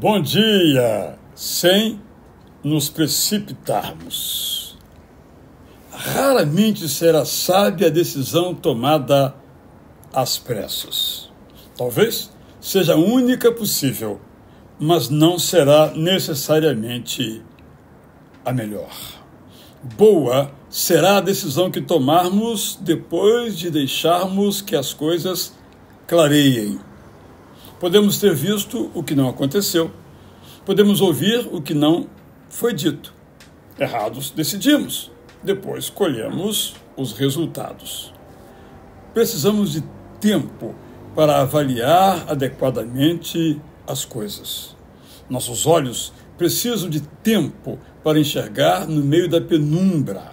Bom dia, sem nos precipitarmos. Raramente será sábia a decisão tomada às pressas. Talvez seja a única possível, mas não será necessariamente a melhor. Boa será a decisão que tomarmos depois de deixarmos que as coisas clareiem Podemos ter visto o que não aconteceu. Podemos ouvir o que não foi dito. Errados decidimos. Depois colhemos os resultados. Precisamos de tempo para avaliar adequadamente as coisas. Nossos olhos precisam de tempo para enxergar no meio da penumbra.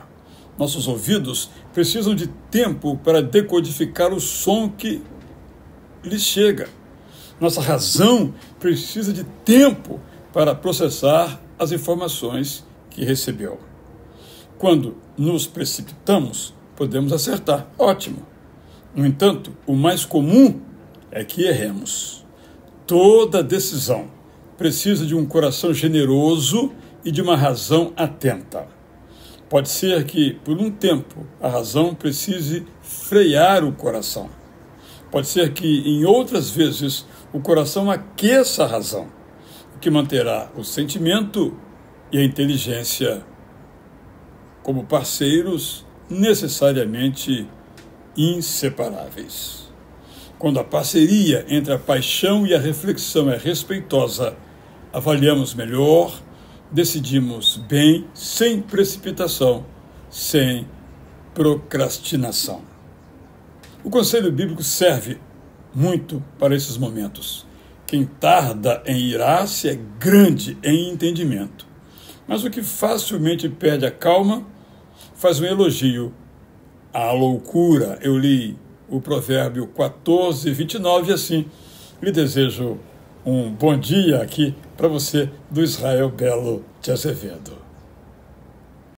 Nossos ouvidos precisam de tempo para decodificar o som que lhes chega. Nossa razão precisa de tempo para processar as informações que recebeu. Quando nos precipitamos, podemos acertar. Ótimo. No entanto, o mais comum é que erremos. Toda decisão precisa de um coração generoso e de uma razão atenta. Pode ser que, por um tempo, a razão precise frear o coração. Pode ser que, em outras vezes, o coração aqueça a razão, o que manterá o sentimento e a inteligência como parceiros necessariamente inseparáveis. Quando a parceria entre a paixão e a reflexão é respeitosa, avaliamos melhor, decidimos bem, sem precipitação, sem procrastinação. O conselho bíblico serve muito para esses momentos. Quem tarda em irar-se é grande em entendimento. Mas o que facilmente perde a calma faz um elogio à loucura. Eu li o provérbio 14, 29 e assim lhe desejo um bom dia aqui para você do Israel Belo de Azevedo.